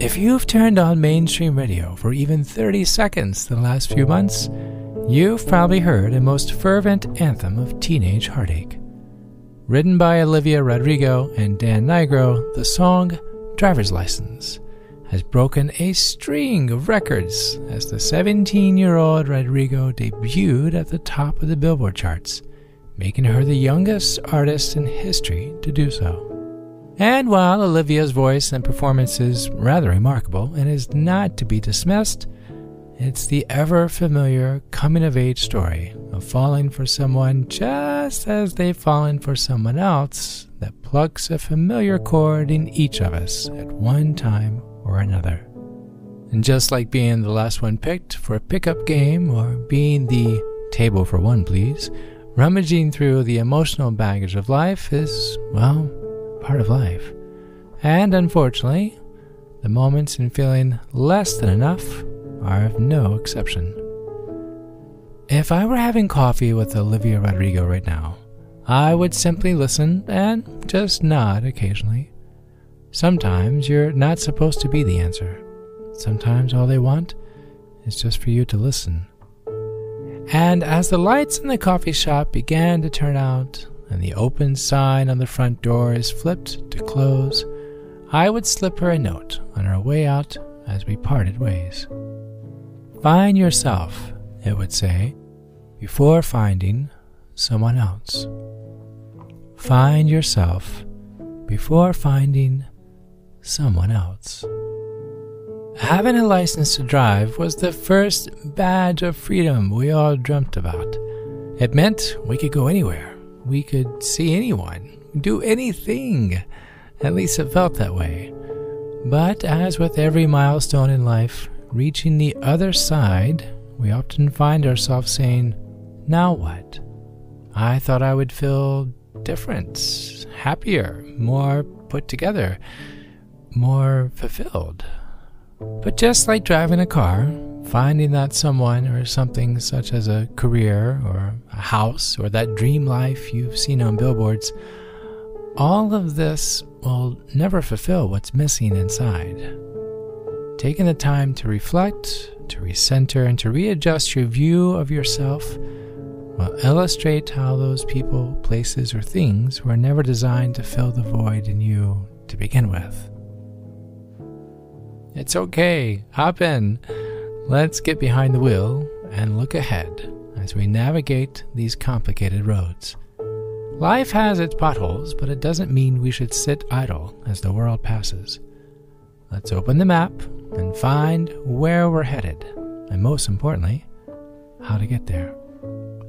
If you've turned on mainstream radio for even 30 seconds the last few months, you've probably heard a most fervent anthem of teenage heartache. Written by Olivia Rodrigo and Dan Nigro, the song Driver's License has broken a string of records as the 17 year old Rodrigo debuted at the top of the Billboard charts, making her the youngest artist in history to do so. And while Olivia's voice and performance is rather remarkable and is not to be dismissed, it's the ever familiar coming of age story of falling for someone just as they've fallen for someone else that plucks a familiar chord in each of us at one time or another. And just like being the last one picked for a pickup game or being the table for one, please, rummaging through the emotional baggage of life is, well, part of life. And unfortunately, the moments in feeling less than enough are of no exception. If I were having coffee with Olivia Rodrigo right now, I would simply listen and just nod occasionally. Sometimes you're not supposed to be the answer. Sometimes all they want is just for you to listen. And as the lights in the coffee shop began to turn out and the open sign on the front door is flipped to close, I would slip her a note on our way out as we parted ways. Find yourself, it would say, before finding someone else. Find yourself before finding someone else. Having a license to drive was the first badge of freedom we all dreamt about. It meant we could go anywhere, we could see anyone, do anything. At least it felt that way. But as with every milestone in life, reaching the other side, we often find ourselves saying, Now what? I thought I would feel different, happier, more put together, more fulfilled. But just like driving a car, finding that someone or something such as a career or a house or that dream life you've seen on billboards, all of this will never fulfill what's missing inside. Taking the time to reflect, to recenter, and to readjust your view of yourself will illustrate how those people, places, or things were never designed to fill the void in you to begin with. It's okay. Hop in. Let's get behind the wheel and look ahead as we navigate these complicated roads. Life has its potholes, but it doesn't mean we should sit idle as the world passes. Let's open the map and find where we're headed, and most importantly, how to get there.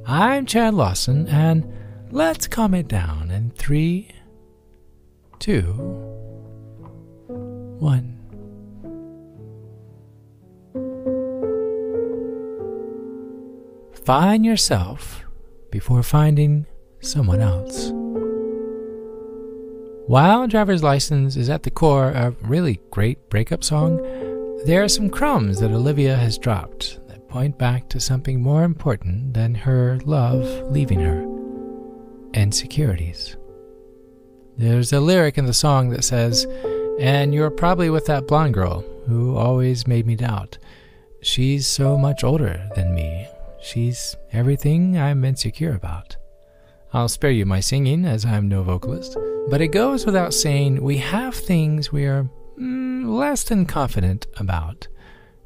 I'm Chad Lawson, and let's calm it down in three, two, one. Find yourself before finding someone else. While Driver's License is at the core a really great breakup song, there are some crumbs that Olivia has dropped that point back to something more important than her love leaving her insecurities. There's a lyric in the song that says, And you're probably with that blonde girl who always made me doubt. She's so much older than me. She's everything I'm insecure about. I'll spare you my singing, as I'm no vocalist, but it goes without saying we have things we are mm, less than confident about.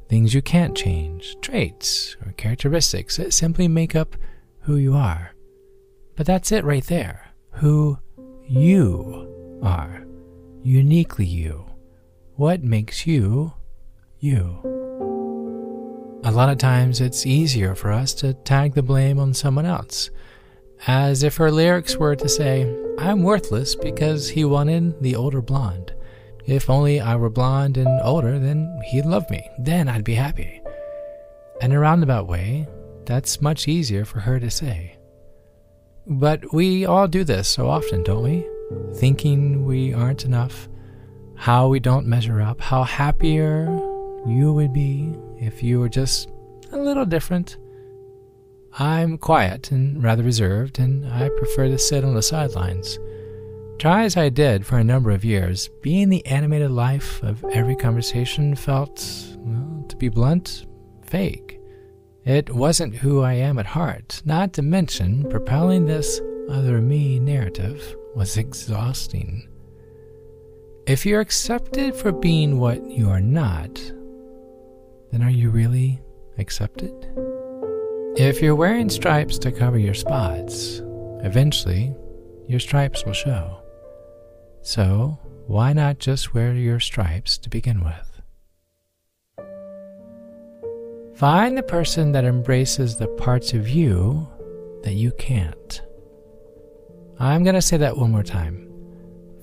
Things you can't change, traits or characteristics that simply make up who you are. But that's it right there. Who you are. Uniquely you. What makes you you? A lot of times it's easier for us to tag the blame on someone else, as if her lyrics were to say, I'm worthless because he wanted the older blonde. If only I were blonde and older, then he'd love me. Then I'd be happy. In a roundabout way, that's much easier for her to say. But we all do this so often, don't we? Thinking we aren't enough, how we don't measure up, how happier you would be if you were just a little different. I'm quiet and rather reserved, and I prefer to sit on the sidelines. Try as I did for a number of years, being the animated life of every conversation felt, well, to be blunt, fake. It wasn't who I am at heart, not to mention propelling this other me narrative was exhausting. If you're accepted for being what you are not, then are you really accepted? If you're wearing stripes to cover your spots, eventually your stripes will show. So, why not just wear your stripes to begin with? Find the person that embraces the parts of you that you can't. I'm going to say that one more time.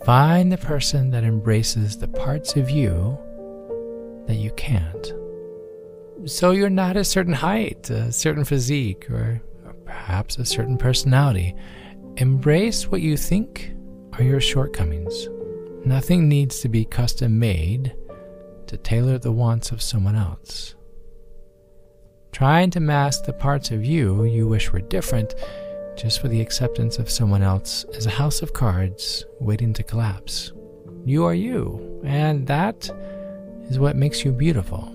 Find the person that embraces the parts of you that you can't. So you're not a certain height, a certain physique, or, perhaps a certain personality. Embrace what you think are your shortcomings. Nothing needs to be custom made to tailor the wants of someone else. Trying to mask the parts of you you wish were different just for the acceptance of someone else is a house of cards waiting to collapse. You are you, and that is what makes you beautiful.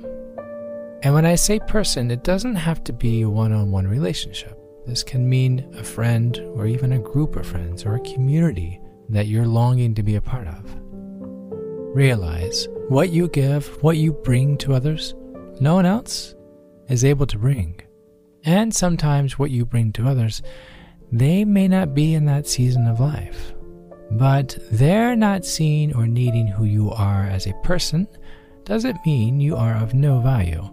And when I say person, it doesn't have to be a one on one relationship. This can mean a friend, or even a group of friends, or a community that you're longing to be a part of. Realize what you give, what you bring to others, no one else is able to bring. And sometimes what you bring to others, they may not be in that season of life. But they're not seeing or needing who you are as a person doesn't mean you are of no value.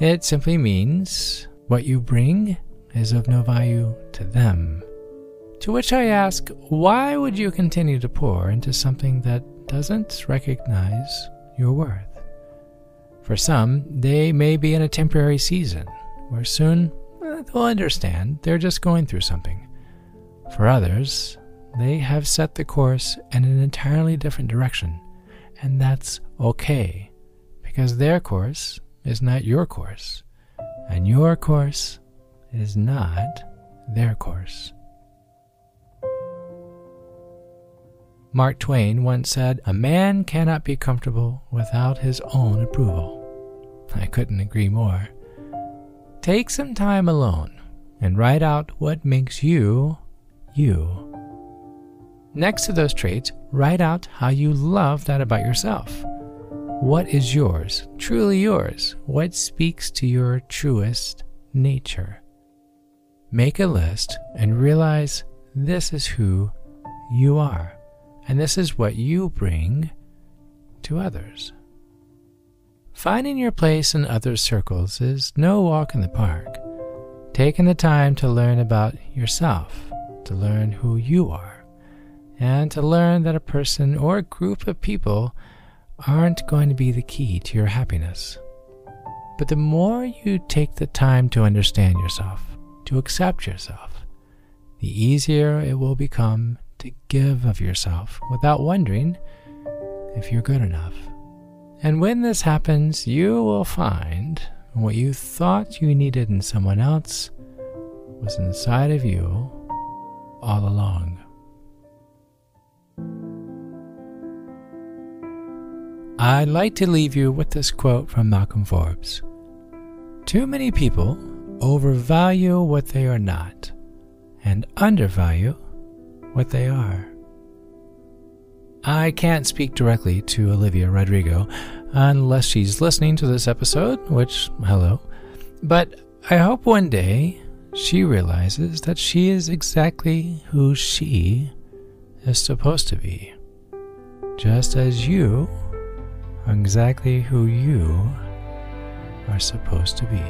It simply means what you bring is of no value to them. To which I ask, why would you continue to pour into something that doesn't recognize your worth? For some, they may be in a temporary season where soon eh, they'll understand they're just going through something. For others, they have set the course in an entirely different direction, and that's okay because their course is not your course, and your course is not their course. Mark Twain once said, A man cannot be comfortable without his own approval. I couldn't agree more. Take some time alone and write out what makes you, you. Next to those traits, write out how you love that about yourself. What is yours, truly yours? What speaks to your truest nature? Make a list and realize this is who you are. And this is what you bring to others. Finding your place in other circles is no walk in the park. Taking the time to learn about yourself, to learn who you are, and to learn that a person or group of people aren't going to be the key to your happiness. But the more you take the time to understand yourself, to accept yourself, the easier it will become to give of yourself without wondering if you're good enough. And when this happens, you will find what you thought you needed in someone else was inside of you all along. I'd like to leave you with this quote from Malcolm Forbes Too many people overvalue what they are not and undervalue what they are. I can't speak directly to Olivia Rodrigo unless she's listening to this episode, which, hello. But I hope one day she realizes that she is exactly who she is supposed to be. Just as you exactly who you are supposed to be.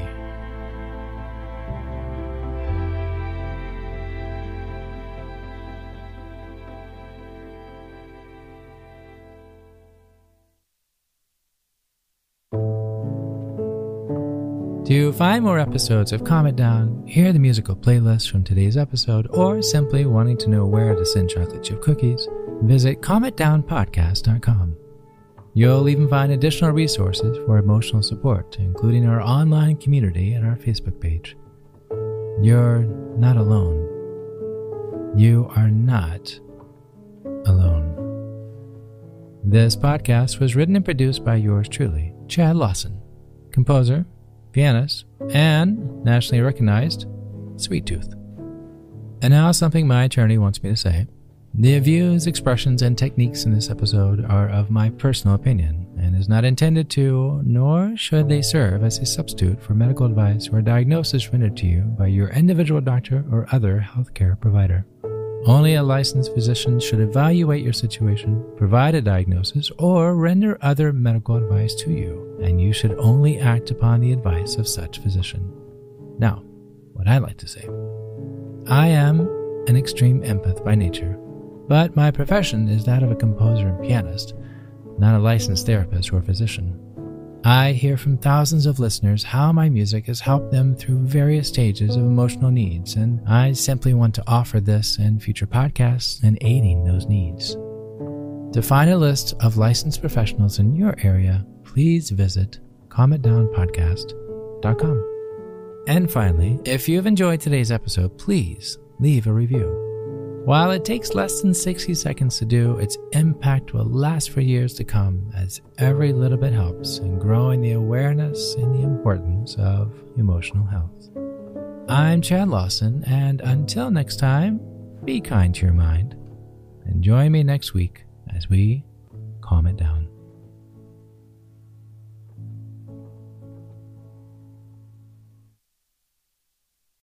To find more episodes of Calm It Down, hear the musical playlist from today's episode, or simply wanting to know where to send chocolate chip cookies, visit calmitdownpodcast.com. You'll even find additional resources for emotional support, including our online community and our Facebook page. You're not alone. You are not alone. This podcast was written and produced by yours truly, Chad Lawson, composer, pianist, and nationally recognized Sweet Tooth. And now, something my attorney wants me to say. The views, expressions, and techniques in this episode are of my personal opinion and is not intended to, nor should they serve as a substitute for medical advice or diagnosis rendered to you by your individual doctor or other healthcare provider. Only a licensed physician should evaluate your situation, provide a diagnosis, or render other medical advice to you, and you should only act upon the advice of such physician. Now, what I like to say I am an extreme empath by nature, but my profession is that of a composer and pianist, not a licensed therapist or physician. I hear from thousands of listeners how my music has helped them through various stages of emotional needs, and I simply want to offer this and future podcasts in aiding those needs. To find a list of licensed professionals in your area, please visit calmitdownpodcast.com. And finally, if you've enjoyed today's episode, please leave a review. While it takes less than 60 seconds to do, its impact will last for years to come as every little bit helps in growing the awareness and the importance of emotional health. I'm Chad Lawson, and until next time, be kind to your mind and join me next week as we calm it down.